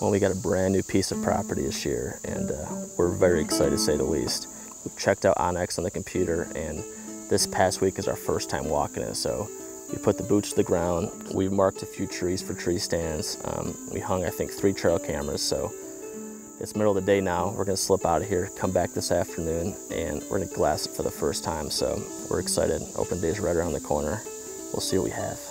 Well, we got a brand new piece of property this year, and uh, we're very excited to say the least. We've checked out onX on the computer, and this past week is our first time walking it. So we put the boots to the ground. We marked a few trees for tree stands. Um, we hung, I think, three trail cameras. So it's middle of the day now. We're gonna slip out of here, come back this afternoon, and we're gonna glass it for the first time. So we're excited. Open day's right around the corner. We'll see what we have.